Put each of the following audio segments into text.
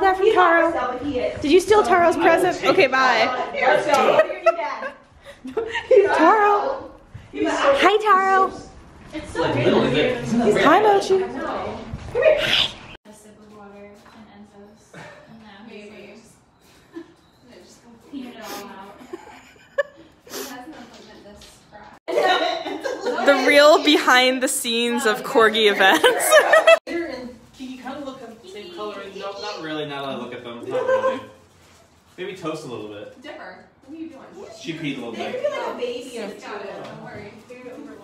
steal that from Taro? Did you steal Taro's present? Okay, bye. Taro. Hi, Taro. Hi, Mochi. a sip of water and Enzo's, and now he's like just cleaning it all out. he has an appointment this Friday. The real behind the scenes of corgi events. You kind of look the same coloring. No, not really. Now that I look at them, not really. Maybe toast a little bit. Dipper, what are you doing? She peed a little bit. like a baby or She's got it, don't worry.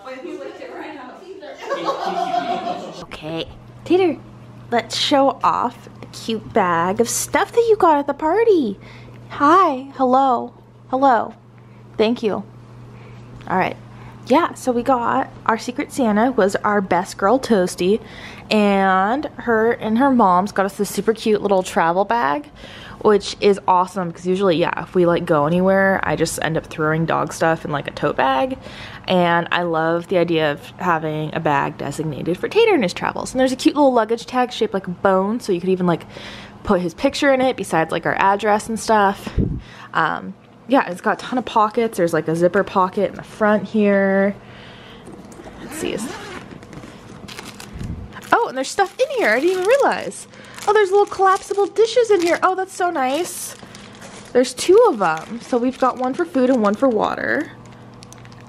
But if you lift it right up. okay, Tater, let's show off the cute bag of stuff that you got at the party. Hi, hello, hello, thank you. All right, yeah, so we got our Secret Santa was our best girl Toasty, and her and her mom's got us this super cute little travel bag, which is awesome because usually, yeah, if we like go anywhere, I just end up throwing dog stuff in like a tote bag, and I love the idea of having a bag designated for Tater in his travels. And there's a cute little luggage tag shaped like a bone, so you could even like put his picture in it besides like our address and stuff. Um, yeah, it's got a ton of pockets. There's like a zipper pocket in the front here. Let's see. Oh, and there's stuff in here. I didn't even realize. Oh, there's little collapsible dishes in here. Oh, that's so nice. There's two of them. So we've got one for food and one for water.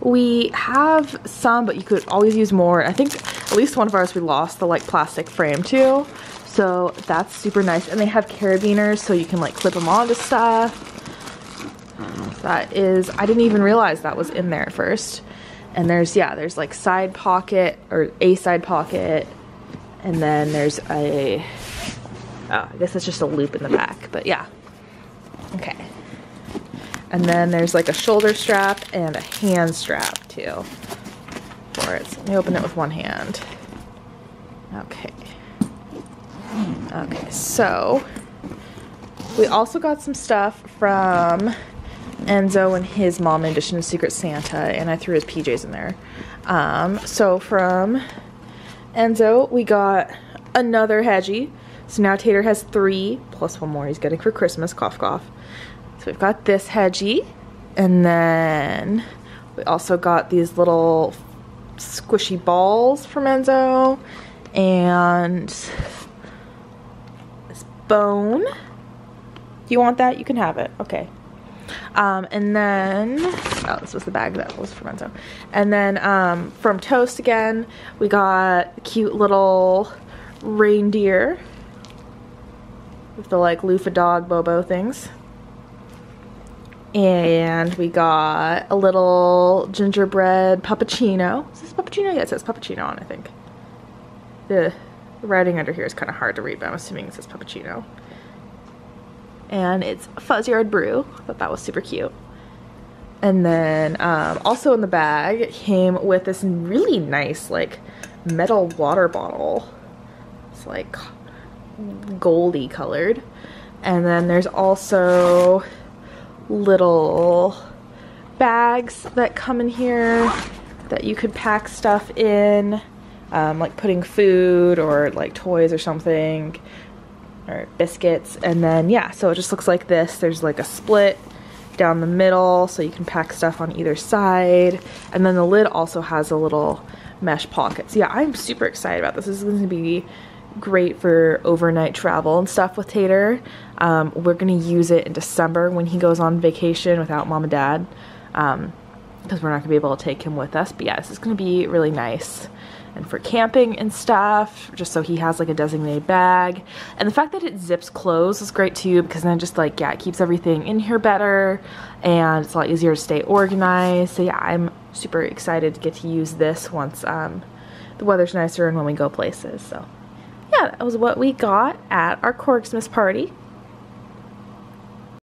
We have some, but you could always use more. I think at least one of ours we lost the like plastic frame to. So that's super nice. And they have carabiners so you can like clip them onto stuff. That is, I didn't even realize that was in there at first. And there's, yeah, there's like side pocket or a side pocket. And then there's a, oh, I guess it's just a loop in the back, but yeah. Okay. And then there's like a shoulder strap and a hand strap too for it. So let me open it with one hand. Okay. Okay, so we also got some stuff from Enzo and his mom in addition to Secret Santa, and I threw his PJs in there. Um, so from Enzo, we got another hedgie. So now Tater has three, plus one more he's getting for Christmas, cough cough. So we've got this hedgie, and then we also got these little squishy balls from Enzo, and this bone. Do you want that? You can have it. Okay. Um, and then, oh, this was the bag that was from Enzo. And then um, from Toast again, we got cute little reindeer with the like loofah dog Bobo things. And we got a little gingerbread puppuccino. Is this puppuccino? Yeah, it says puppuccino on, I think. The writing under here is kind of hard to read, but I'm assuming it says puppuccino and it's FuzzYard Brew. I thought that was super cute. And then um, also in the bag came with this really nice like metal water bottle. It's like goldy colored. And then there's also little bags that come in here that you could pack stuff in, um, like putting food or like toys or something or biscuits. And then yeah so it just looks like this. There's like a split down the middle so you can pack stuff on either side. And then the lid also has a little mesh pocket. So yeah I'm super excited about this. This is going to be great for overnight travel and stuff with Tater. Um, we're going to use it in December when he goes on vacation without mom and dad um, because we're not going to be able to take him with us. But yeah this is going to be really nice and for camping and stuff, just so he has like a designated bag. And the fact that it zips closed is great too because then just like, yeah, it keeps everything in here better and it's a lot easier to stay organized. So yeah, I'm super excited to get to use this once um, the weather's nicer and when we go places. So yeah, that was what we got at our Corksmas party.